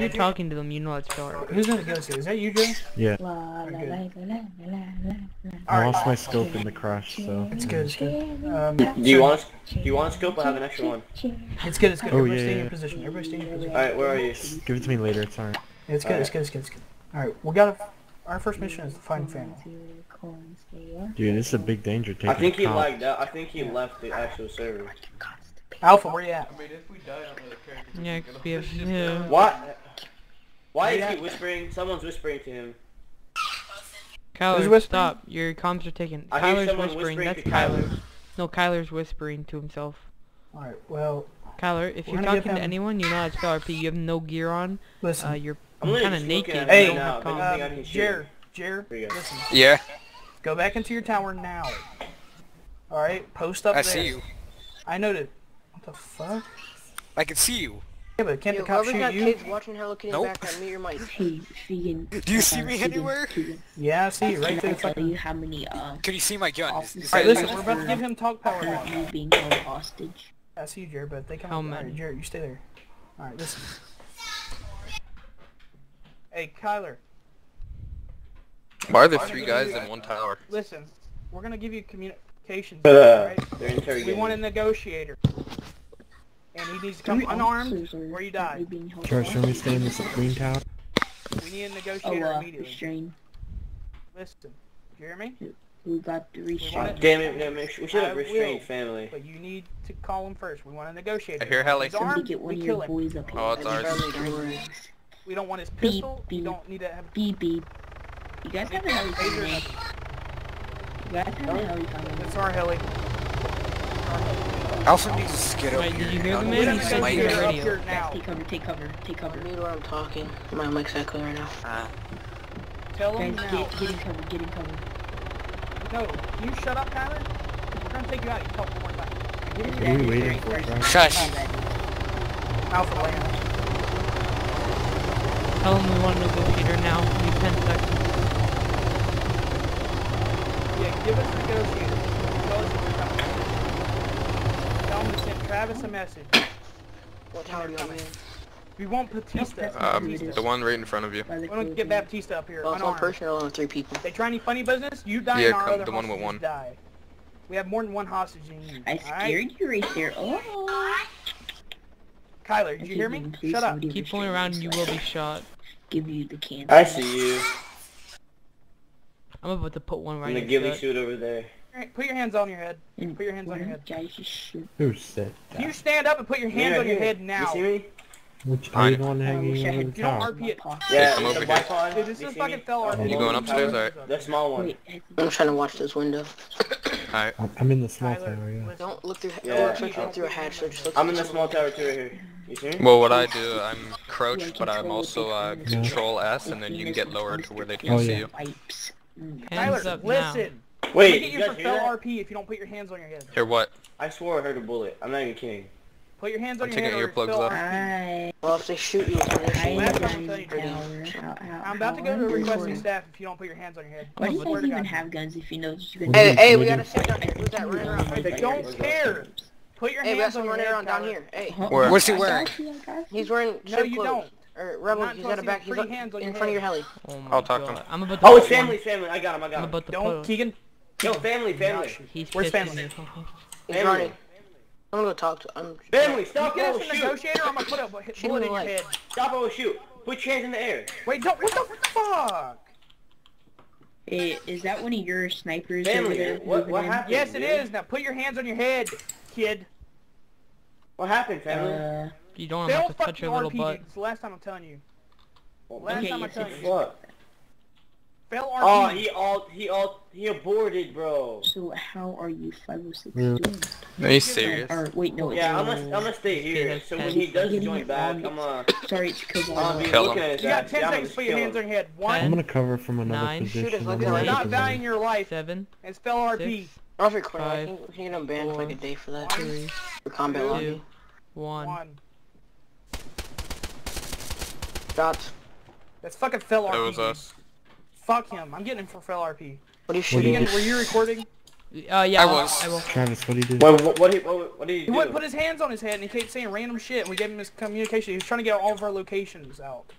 You're talking to them, you know it's Phil Who's in the ghost? Is that you, Joe? Yeah, La la la la la la la la. I lost my scope in the crash, so. It's good, it's good. Um, Do you want do you want a scope? I have an extra one. It's good, it's good. Oh, Everybody yeah, stay in yeah. your position. Everybody stay in position. Alright, where are you? Give it to me later, it's alright. It's good, it's good, it's good, it's good. Alright, we gotta... Our first mission is to find family. Dude, this is a big danger taking I think he lagged out. I think he left the actual server. Alpha, where you at? I mean, if we die on the character, Yeah, we're it could gonna be a- push this yeah. down. Why? Why is he whispering? Someone's whispering to him. Kyler, whispering? stop. Your comms are taken. I Kyler's someone whispering. whispering That's Kyler. Kyler. No, Kyler's whispering to himself. Alright, well, Kyler, if you're talking to anyone, you know it's RP. You have no gear on. listen. Uh, you're I'm kind of naked. looking Hey, now. have but comms. I think I um, Jer. Jer, Here you go. listen. Yeah, Go back into your tower now. Alright, post up I there. I see you. I noted. What the fuck? I can see you. Yeah, but can't Yo, the cop whoever's shoot got you? kids watching Hello Kitty Nope. background, mute your mic. Hey, vegan. Do you see uh, me vegan, anywhere? vegan. Yeah, I see you right there. Can there. I tell Fucking... you how many uh Can you see my gun? Is, is Alright, listen, we're about to give him talk power now. currently being held hostage? I see you, Jared, but they come How up. many? Alright, Jared, you stay there. Alright, listen. Hey, Kyler, Why are there three guys in one tower? listen. We're gonna give you communications, Uh, alright? they're We want a negotiator. And he needs to come unarmed officers are or you currently die. being held Charles, should we hostage. stay in this green tower? We need a Oh, negotiator uh, immediately. restrain. Listen, do you hear me? We got to restrain. Damn it, damn it. We should I have restrained will. family. But you need to call him first. We want a negotiator. I hear Heli. He's Somebody armed, get one we of kill your him. boys up here. Oh, it's That'd be ours. friendly, don't. We don't want his Beep, pistol. We don't need to have Beep beep. You guys have a heli Taser coming in. nothing. You guys have a heli coming in. That's our heli. Alpha needs to get up Wait, here. did you hear the man? Get a He he's said mic- he had negotiator up radio. here now. Take cover, take cover, take cover. Mute where I'm talking. My mic's echoing right now. Ah. Tell him Guys, now. get, get in cover, get in cover. No, can you shut up, Tyler? We're gonna take you out. You talk one more time. it. What are we waiting for, first. Shush. Alpha land. Tell him we want a negotiator now. Give me 10 seconds. Yeah, give us a negotiator. Tell us if you're coming. Tell him to send Travis a message. What tower do you want me? We want Batista. Um, the one right in front of you. By the We want to get Baptista up here. Well, it's one unarmed. person or three people. They try any funny business, you die Yeah, and our come- other the one with one. die. We have more than one hostage than you. I alright? scared you right there. Oh. Kyler, did you hear me? Shut up. Keep restrain going around and you will be shot. Give you the cancer. I see you. I'm about to put one right In the in ghillie the suit over there. Alright, Put your hands on your head. Put your hands on your head. Guys, just shoot. Who's you stand up and put your hands Yeah, on your head now? You see me? Which Fine. are you the one I hanging wish I over the You don't? RP it. Yeah, come the over here. Dude, this You is see fucking fell Oh, You going upstairs? Alright. The small one. I- I'm trying to watch this window. Alright. I'm- I'm in the small Tyler, tower, yeah. Don't look through. Yeah. Don't look through, through a hatch. Just look I'm in the small tower too right here. You see me? Well, what I do, I'm crouched, but I'm also uh, Control S, and then you can get lower to where they Oh, can't see you. Pipes. Mm. Hands Tyler, up now. listen. Wait, we you get you guys hear fell that? RP if you don't put your hands on your head. Here, what? I swore I heard a bullet. I'm not even kidding. Put your hands on I'm your head taking or earplugs fell off. RP. Well, if they shoot you, it's when they Hi, shoot you. Last time I'm telling you, Tower. How- how- I'm about to go to are you requesting staff if you don't put your hands on your head. Why do you Swear guys even have guns if you know that you can? What Hey, are hey, we gotta sit down here. Who's that running around? They don't care. Put your Hey, hands on someone your running head, around down here. Hey, Where? What's he I got wearing? you, I got you. he's wearing No, you clothes. don't. Or Rebel, Not he's until I got a back. the He's pretty hands on in your front of your heli. Oh my I'll talk to God. him. I'm about to Oh, it's family, family. I got him, I I'm got him. about to Don't, put Keegan. Yo, family, family. He's Where's family? He's Family. running. I'm gonna go talk to. I'm. Family, You stop get us a shoot. negotiator, I'm gonna put a bu- Shoot bullet in your in head. Stop or shoot. Put your hands in the air. Wait, don't, what the fuck? Eh, Is that one of your snipers Family, there? what- what happened? Yes, it dude. is. Now put your hands on your head, kid. What happened, family? Uh, You don't have to touch your little RP. butt. It's the last time I'm telling you. Last Okay, time I yes, tell you. What? Fail RP. Oh, he all he all he aborted, bro. so how are you 506 Yeah. doing? Are you serious? Or wait, no, Yeah, I'm gonna I'm gonna stay here. So when he does Getting join back, wrong. I'm uh sorry, it's because I'm gonna be Kill looking him. at You got 10 I'm seconds to gonna put your hands on your head. I'm gonna cover from another Nine. position. Shoot us, look and at you're Wait, then not we valuing your life. Seven, It's fail RP. six, I don't know if you're I think can, we can get him banned for like a day for that. three, For combat lobby. one. One. Shots. That's fucking fail RP. That was dude. us. Fuck him. I'm getting him for fail RP. What are you What do you were you recording? Uh, yeah, I was. I will. Travis, what do you do? What, what, what, did, what, what did he He do? wouldn't put his hands on his head and he kept saying random shit and we gave him his communication. He was trying to get all of our locations out.